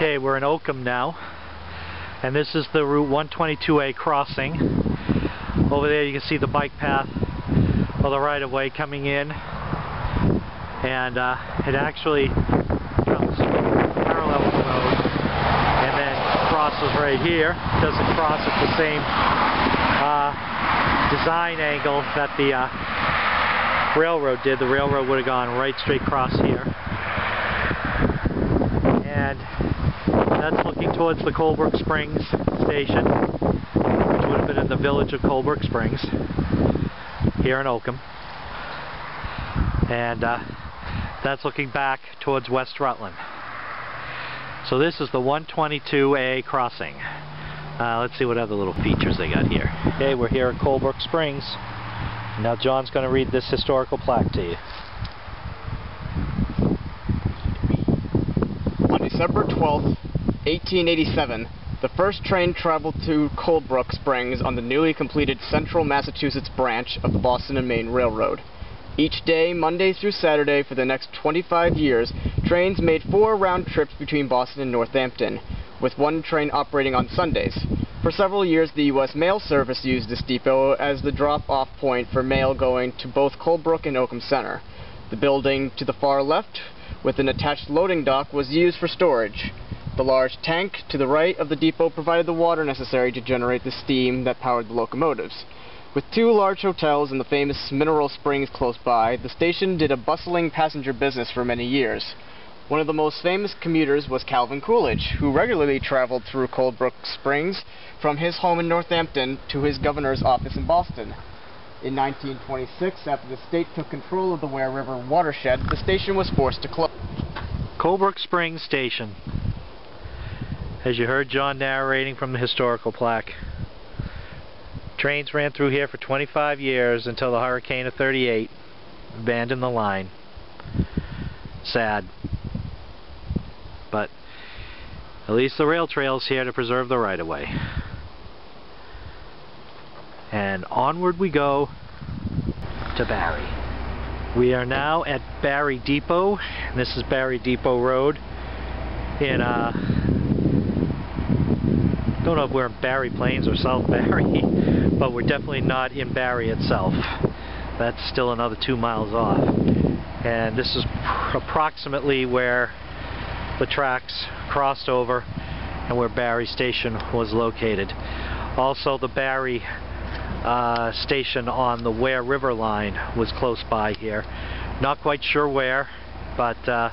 Okay, we're in Oakham now, and this is the Route 122A crossing. Over there you can see the bike path or the right-of-way coming in, and uh, it actually comes parallel to the road and then crosses right here. Doesn't cross at the same uh, design angle that the uh, railroad did. The railroad would have gone right straight across here. And that's looking towards the Coldbrook Springs station, which would have been in the village of Coldbrook Springs, here in Oakham. And uh, that's looking back towards West Rutland. So this is the 122A crossing. Uh, let's see what other little features they got here. Okay, we're here at Coldbrook Springs. Now John's going to read this historical plaque to you. On December 12th, 1887, the first train traveled to Coldbrook Springs on the newly completed Central Massachusetts branch of the Boston and Maine Railroad. Each day, Monday through Saturday, for the next 25 years, trains made four round trips between Boston and Northampton, with one train operating on Sundays. For several years, the U.S. Mail Service used this depot as the drop-off point for mail going to both Coldbrook and Oakham Center. The building to the far left, with an attached loading dock, was used for storage. The large tank to the right of the depot provided the water necessary to generate the steam that powered the locomotives. With two large hotels and the famous Mineral Springs close by, the station did a bustling passenger business for many years. One of the most famous commuters was Calvin Coolidge, who regularly traveled through Coldbrook Springs from his home in Northampton to his governor's office in Boston. In 1926, after the state took control of the Ware River watershed, the station was forced to close. Coldbrook Springs Station. As you heard John narrating from the historical plaque. Trains ran through here for 25 years until the hurricane of 38 abandoned the line. Sad. But at least the rail trail's here to preserve the right-of-way. And onward we go to Barre. We are now at Barre Depot. This is Barre Depot Road in uh don't know if we're in Barre Plains or South Barre, but we're definitely not in Barre itself. That's still another two miles off. And this is approximately where the tracks crossed over and where Barre Station was located. Also the Barre uh, station on the Ware River line was close by here. Not quite sure where, but uh,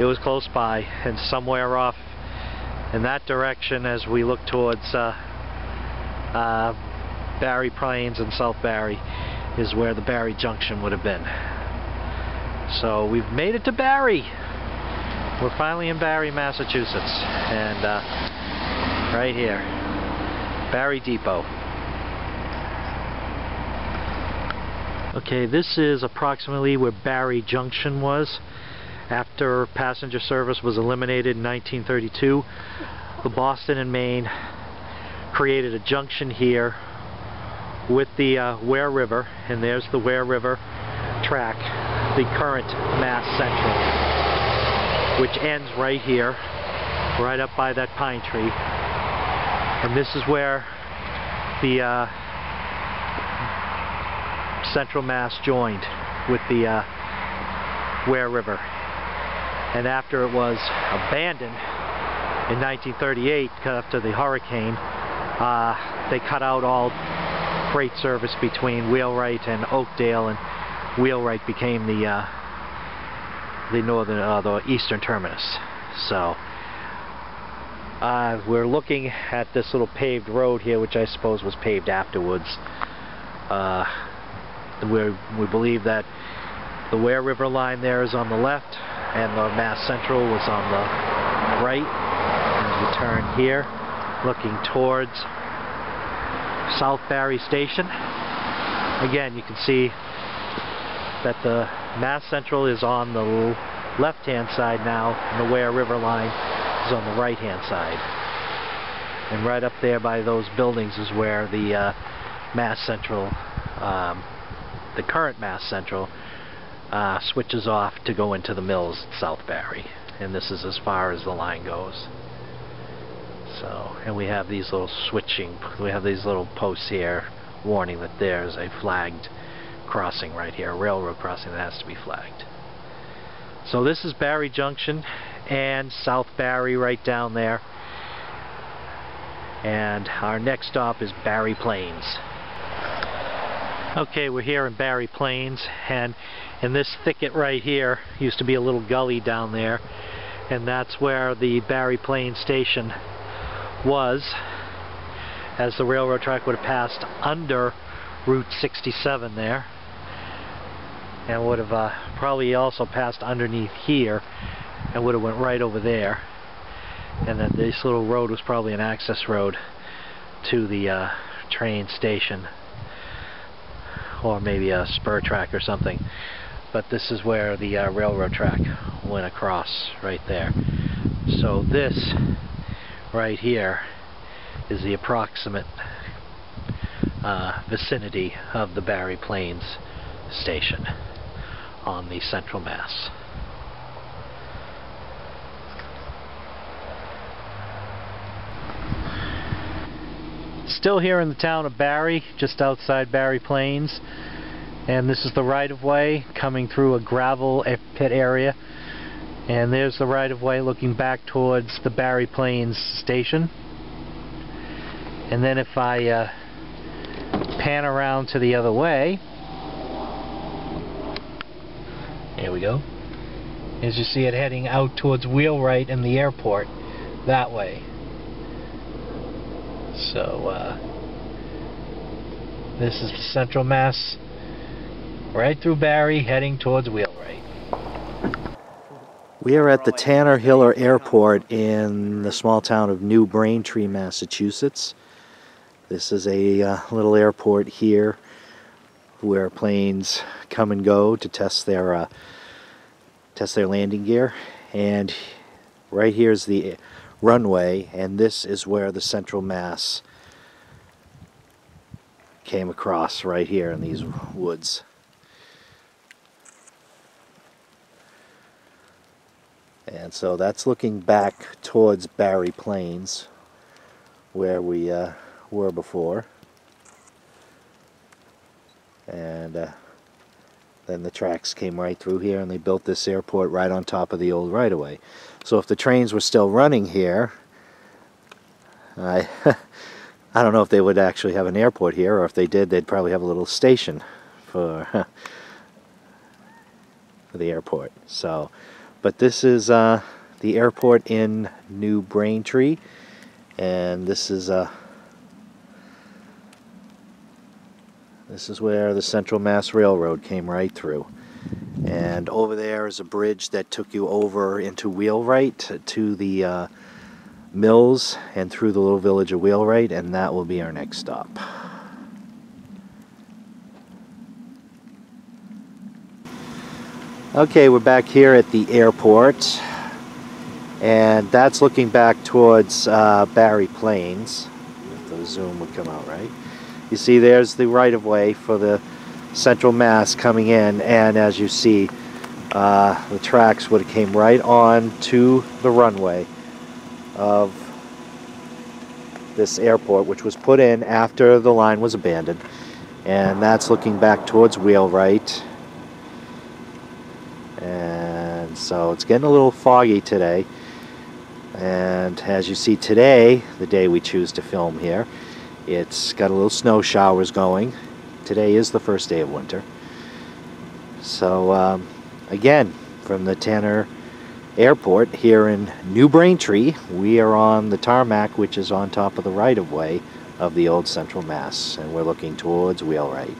it was close by and somewhere off in that direction as we look towards uh, uh, Barre Plains and South Barre is where the Barre Junction would have been. So we've made it to Barre. We're finally in Barre, Massachusetts and uh, right here Barre Depot. Okay, this is approximately where Barre Junction was. After passenger service was eliminated in 1932, the Boston and Maine created a junction here with the uh, Ware River, and there's the Ware River track, the current Mass Central, which ends right here, right up by that pine tree. And this is where the uh, Central Mass joined with the uh, Ware River and after it was abandoned in 1938 after the hurricane uh, they cut out all freight service between Wheelwright and Oakdale and Wheelwright became the uh, the northern uh, the eastern terminus. So uh, we're looking at this little paved road here which I suppose was paved afterwards. Uh, we we believe that the Ware River line there is on the left and the Mass Central was on the right as we turn here looking towards South Barre Station. Again you can see that the Mass Central is on the left hand side now and the Ware River line is on the right hand side. And right up there by those buildings is where the uh, Mass Central um, the current Mass Central uh, switches off to go into the mills at South Barre. and this is as far as the line goes. So, and we have these little switching, we have these little posts here warning that there's a flagged crossing right here, a railroad crossing that has to be flagged. So this is Barre Junction and South Barre right down there. And our next stop is Barre Plains. Okay, we're here in Barre Plains and in this thicket right here used to be a little gully down there. And that's where the Barre Plain station was as the railroad track would have passed under Route 67 there. And would have uh, probably also passed underneath here and would have went right over there. And then this little road was probably an access road to the uh, train station. Or maybe a spur track or something but this is where the uh, railroad track went across right there so this right here is the approximate uh, vicinity of the Barre Plains station on the Central Mass. Still here in the town of Barre, just outside Barre Plains, and this is the right-of-way coming through a gravel pit area. And there's the right-of-way looking back towards the Barre Plains station. And then if I uh, pan around to the other way there we go. As you see it heading out towards Wheelwright and the airport that way. So uh, this is the Central Mass right through Barre heading towards Wheelwright we are at the Tanner Hiller Airport in the small town of New Braintree, Massachusetts. This is a uh, little airport here where planes come and go to test their uh, test their landing gear and right here is the runway and this is where the central mass came across right here in these woods. And so that's looking back towards Barre Plains where we uh, were before. And uh, then the tracks came right through here and they built this airport right on top of the old right-of-way. So if the trains were still running here, I, I don't know if they would actually have an airport here or if they did they'd probably have a little station for, for the airport. So, But this is uh, the airport in New Braintree and this is uh, This is where the Central Mass Railroad came right through. And over there is a bridge that took you over into Wheelwright to the uh, mills and through the little village of Wheelwright, and that will be our next stop. Okay, we're back here at the airport, and that's looking back towards uh, Barre Plains. If the zoom would come out right. You see there's the right-of-way for the central mass coming in and as you see uh, the tracks would have came right on to the runway of this airport which was put in after the line was abandoned and that's looking back towards Wheelwright and so it's getting a little foggy today and as you see today the day we choose to film here it's got a little snow showers going. Today is the first day of winter. So um, again, from the Tanner Airport here in New Braintree, we are on the tarmac which is on top of the right-of-way of the old Central Mass and we're looking towards Wheelwright.